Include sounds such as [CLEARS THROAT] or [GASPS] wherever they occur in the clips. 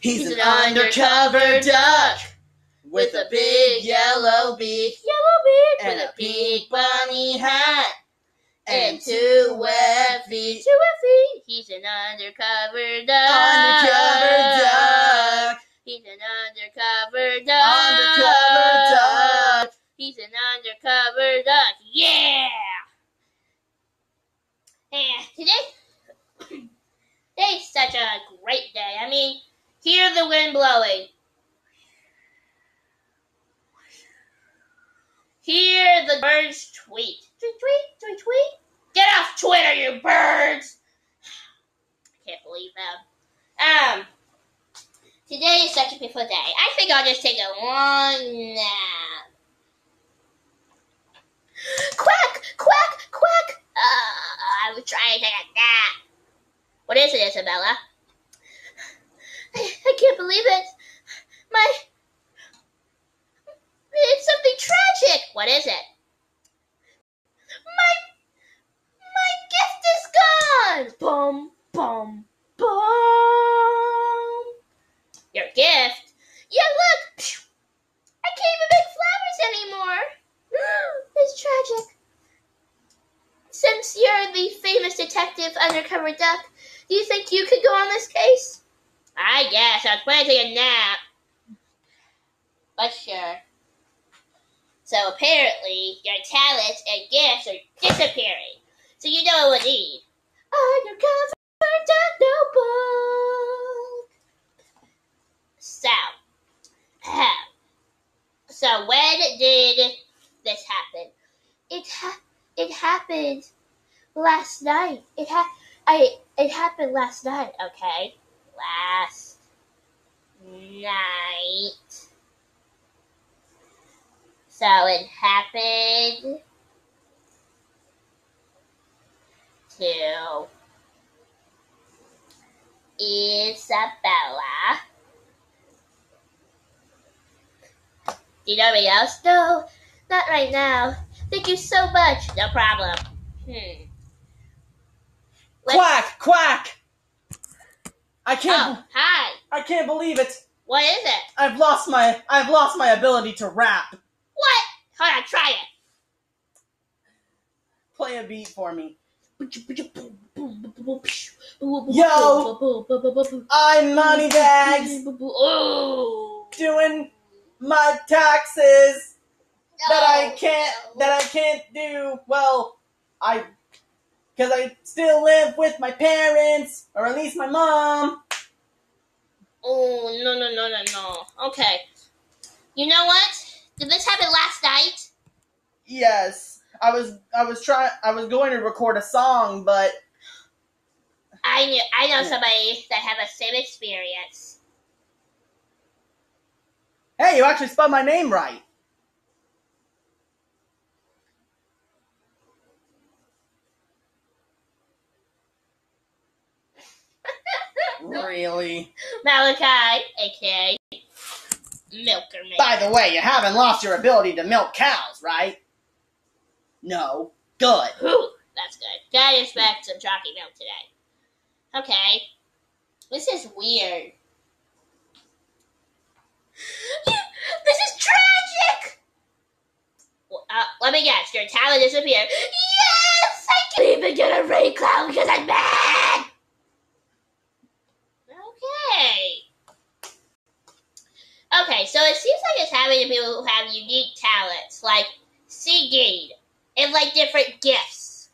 He's, He's an, an undercover undercover duck with a big yellow beak Yellow beak and a big bunny hat and two web feet. Two feet. He's an undercover duck. Undercover duck. He's an undercover duck. Undercover duck. He's an undercover duck. Yeah. And today, today's such a great day. I mean, hear the wind blowing. Hear the birds tweet. Tweet, tweet, tweet, tweet. Get off Twitter, you birds! I [SIGHS] can't believe them. Um, today is such a beautiful day. I think I'll just take a long nap. [GASPS] Quack, quack, quack. Uh, I was trying to take a nap. What is it, Isabella? I, I can't believe it. My. It's something tragic. What is it? My. My gift is gone. Bum, bum, bum. Your gift? Yeah, look. Phew. I can't even make flowers anymore. it's tragic. Since you're the detective undercover duck, do you think you could go on this case? I guess. I was planning to take a nap. But sure. So apparently, your talents and gifts are disappearing. So you know what we need. Undercover notebook. So, [CLEARS THROAT] so when did this happen? It ha- it happened last night. It ha- I it happened last night. Okay, last night. So it happened to Isabella. Do you know anybody else? No, not right now. Thank you so much. No problem. Hmm. Let's- Quack, quack. I can't. Oh, hi. I can't believe it. What is it? I've lost my. I've lost my ability to rap. What? Hold on, try it. Play a beat for me. Yo! I'm Moneybags Oh! doing my taxes that I can't that I can't do. Well, I because I still live with my parents, or at least my mom. Oh, no, no, no, no, no. Okay. You know what? Did this happen last night? Yes, I was I was trying I was going to record a song, but I knew I know somebody that had the same experience. hey, you actually spelled my name right. Really? Malachi, aka Milkerman. By the way, you haven't lost your ability to milk cows, right? No. Good. Whew, that's good. Gotta expect some chalky milk today. Okay. This is weird. [LAUGHS] this is tragic! Well, uh, let me guess, your talent disappeared. Yes! I can't even get a rain cloud because I'm mad! Okay. Okay, so it seems like it's happening to people who have unique talents, like singing, and like different gifts.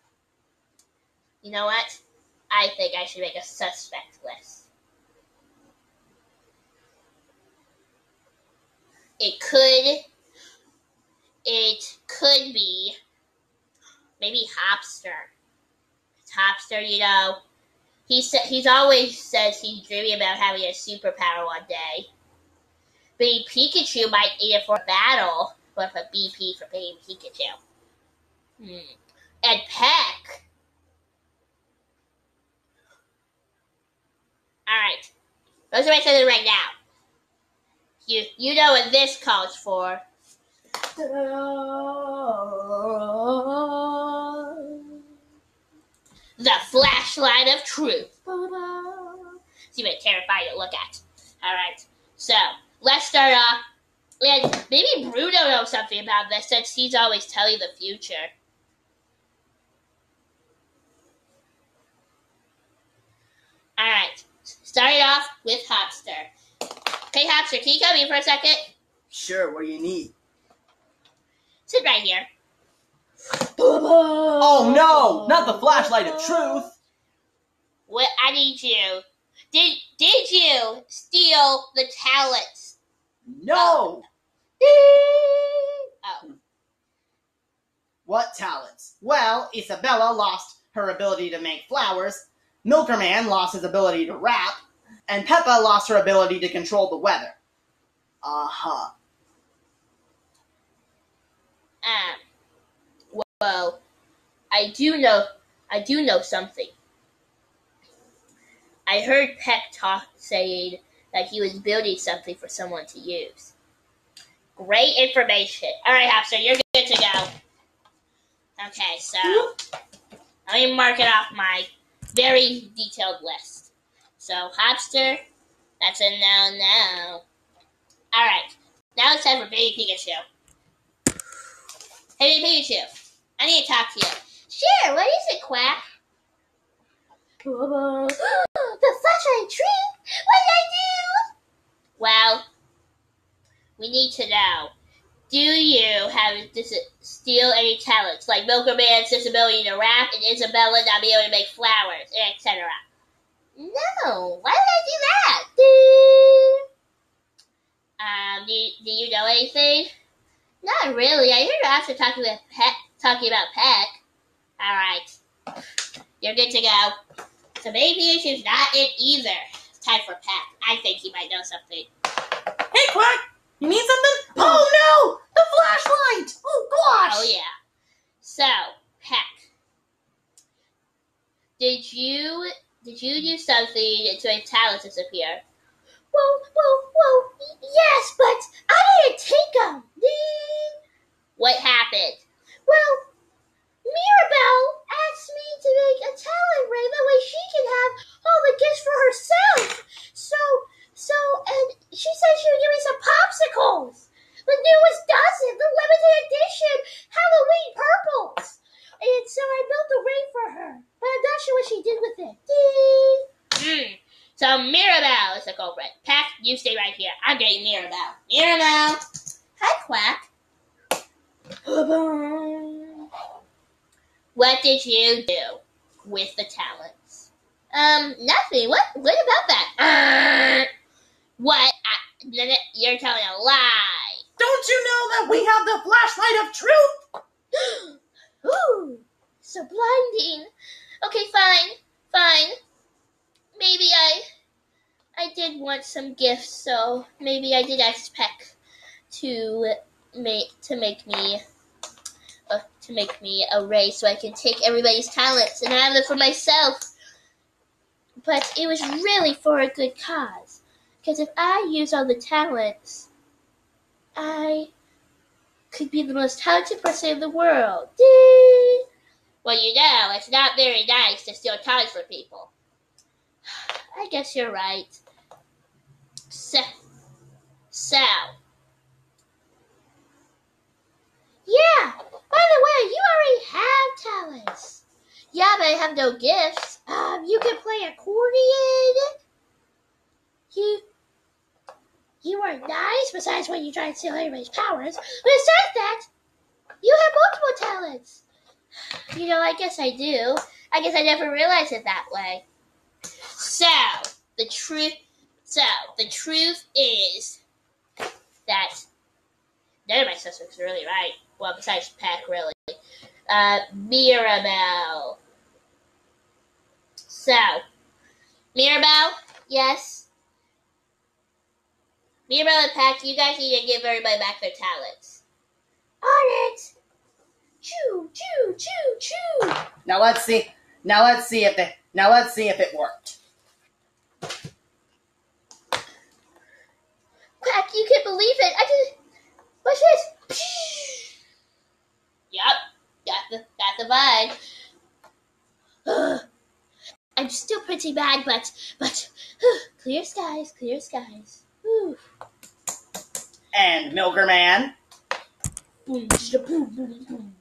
You know what? I think I should make a suspect list. It could. It could be. Maybe Hopster. Hopster, you know, he sa- he's always says he's dreaming about having a superpower one day. Baby Pikachu might need it for battle, but for BP for Baby Pikachu. Hmm. And Peck. Alright. Those are my sentences right now. You you know what this calls for. The flashlight of truth. It's even terrifying to look at. All right. So let's start off. And maybe Bruno knows something about this since he's always telling the future. All right. Start it off with Hopster. Hey, Hopster, can you come in for a second? Sure, what do you need? Sit right here. Oh no! Not the flashlight of truth! What I need you. Did did you steal the talents? No! Oh. What talents? Well, Isabella lost her ability to make flowers, Milkerman lost his ability to rap, and Peppa lost her ability to control the weather. Uh huh. Um. Well, I do know. I do know something. I heard Peck talk saying that he was building something for someone to use. Great information. All right, Hopster, you're good to go. Okay, so let me mark it off my very detailed list. So, Hopster, that's a no no. All right, now it's time for Baby Pikachu. Hey, Baby Pikachu, I need to talk to you. Sure, what is it, Quack? [GASPS] the flashlight tree? What did I do? Well, we need to know. Do you have dis- steal any talents, like Milker Man's disability to rap and Isabella not be able to make flowers, etc.? No, why did I do that? Um, do you, do you know anything? Not really. I heard after talking with Peck, talking about Peck. All right, you're good to go. So maybe Pikachu's not it either. It's time for Peck. I think he might know something. Hey, Quack! You need something? Oh no! The flashlight! Oh gosh! Oh yeah. So Peck, did you did you do something to make talents disappear? Well, well, well, yes, but I didn't take them. What happened? Well, Mirabelle asked me to make a talent ring that way she can have all the gifts for herself. So, so, and she said she would give me some popsicles. The newest dozen, the limited edition Halloween purples. And so I built a ring for her, but I'm not sure what she did with it. Hmm. So Mirabelle is the culprit. Peck, you stay right here. I'm getting Mirabelle. Mirabelle. Hi, Quack. What did you do with the talents? Um, nothing. What? What about that? Uh, what? I, you're telling a lie. Don't you know that we have the flashlight of truth? [GASPS] Ooh, so blinding. Okay, fine, fine. Maybe I, I did want some gifts, so maybe I did ask Peck to make to make me Uh, to make me a ray so I can take everybody's talents and have them for myself. But it was really for a good cause. Because if I use all the talents, I could be the most talented person in the world. Ding! Well, you know, it's not very nice to steal talents from people. [SIGHS] I guess you're right. So, so. Yeah, you already have talents. Yeah, but I have no gifts. Um, you can play accordion. You, you are nice. Besides when you try to steal everybody's powers, besides that, you have multiple talents. You know, I guess I do. I guess I never realized it that way. So the truth. So the truth is that none of my suspects are really right. Well, besides Peck, really. Uh, Mirabelle. So, Mirabelle, yes. Mirabelle and Peck, you guys need to give everybody back their talents. On it. Choo, choo, choo, choo. Now let's see. Now let's see if it. Now let's see if it worked. Quack, you can't believe it. I just. What's this? Yep, got the got the vibe. [GASPS] I'm still pretty bad, but but [SIGHS] Clear skies, clear skies. And Milker Man. Boom, boom, boom, boom, boom.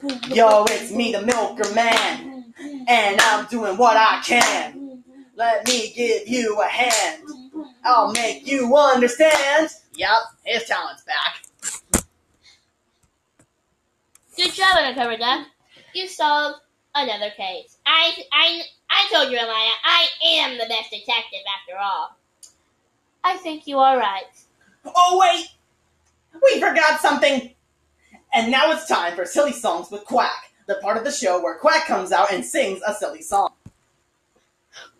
Boom, boom, Yo, it's me, the boom, Milker Man. boom, boom, And I'm doing what I can. Let me give you a hand. I'll make you understand. Yep, his talent's back. Good job, Undercover Duck. You solved another case. I, I, I told you, Amiah, I am the best detective after all. I think you are right. Oh, wait! We forgot something! And now it's time for Silly Songs with Quack, the part of the show where Quack comes out and sings a silly song.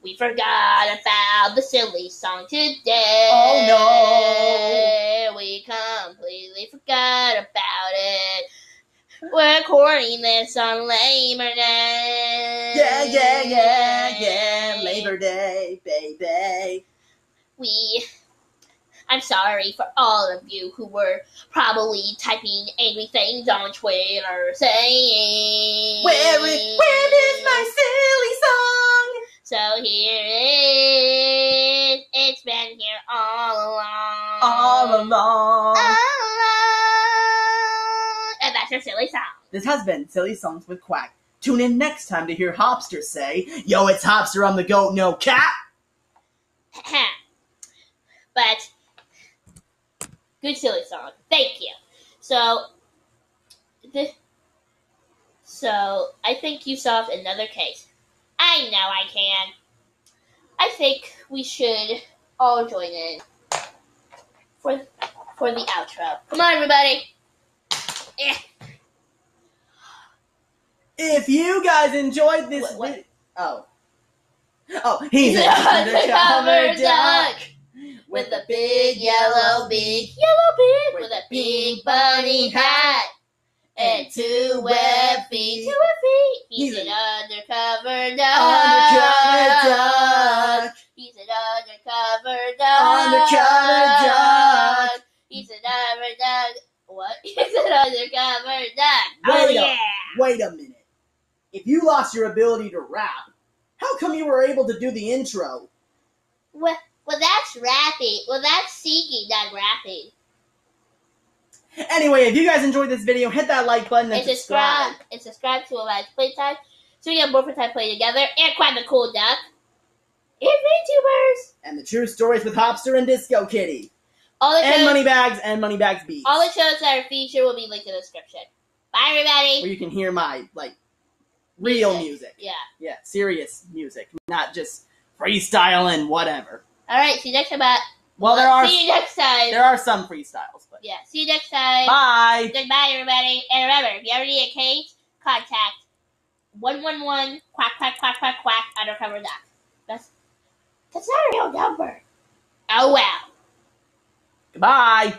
We forgot about the silly song today. Oh, no! We completely forgot about it. We're recording this on Labor Day. Yeah, yeah, yeah, yeah, Labor Day, baby. We. I'm sorry for all of you who were probably typing angry things on Twitter saying. Where is, where is my silly song? So here it is. It's been here all along. All along. All along. This has been Silly Songs with Quack. Tune in next time to hear Hopster say, Yo, it's Hopster, I'm the goat, no cat. [LAUGHS] but good silly song. Thank you. So the so I think you solved another case. I know I can. I think we should all join in for for the outro. Come on, everybody. Yeah. If you guys enjoyed this What- what? vid- Oh. Oh, he's [LAUGHS] an undercover duck with a big yellow beak, yellow beak with a big bunny hat and two web feet, two web feet. He's, He's an an undercover duck. undercover duck. He's an undercover duck. Undercover duck. He's an undercover duck. What? [LAUGHS] He's an undercover duck. Oh a- yeah. Wait a minute. If you lost your ability to rap, how come you were able to do the intro? Well, well, that's rapping. Well, that's singing, not rapping. Anyway, if you guys enjoyed this video, hit that like button and and subscribe. And subscribe to Amiah's Playtime so we have more time playing together and quite the cool duck. And VTubers. And the true stories with Hopster and Disco Kitty. All the shows, And Moneybags and Moneybags Beats. all the shows that are featured will be linked in the description. Bye, everybody. where you can hear my like real Music. music. Yeah. Yeah, serious music, not just freestyle and whatever. All right. See you next time. Bye. Well, there are See you next time. there are some freestyles, but yeah. See you next time. bye. Goodbye, everybody. And remember, if you ever need a case, contact one one one quack quack quack quack quack undercover duck. That's that's not a real number. Oh well. Goodbye.